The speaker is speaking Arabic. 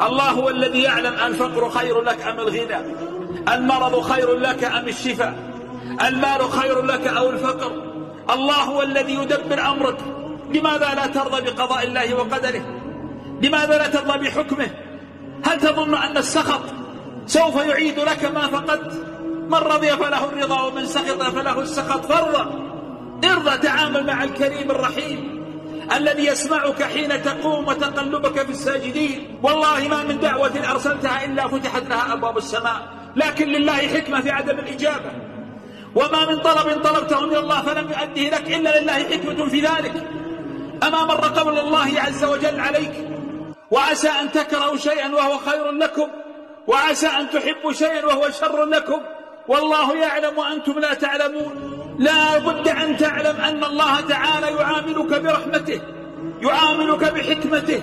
الله هو الذي يعلم الفقر خير لك أم الغنى المرض خير لك أم الشفاء المال خير لك أو الفقر. الله هو الذي يدبر أمرك. لماذا لا ترضى بقضاء الله وقدره؟ لماذا لا ترضى بحكمه؟ هل تظن أن السخط سوف يعيد لك ما فقدت؟ من رضي فله الرضا ومن سخط فله السخط فارضى ارضى تعامل مع الكريم الرحيم. الذي يسمعك حين تقوم وتقلبك في الساجدين. والله ما من دعوة أرسلتها إلا فتحت لها أبواب السماء. لكن لله حكمة في عدم الإجابة. وما من طلب طلبته من الله فلم يؤديه لك إلا لله حكمة في ذلك. أما مر قول الله عز وجل عليك وعسى أن تكرهوا شيئا وهو خير لكم وعسى أن تحبوا شيئا وهو شر لكم. والله يعلم وأنتم لا تعلمون. لا بد أن تعلم أن الله تعالى يعاملك برحمته يعاملك بحكمته.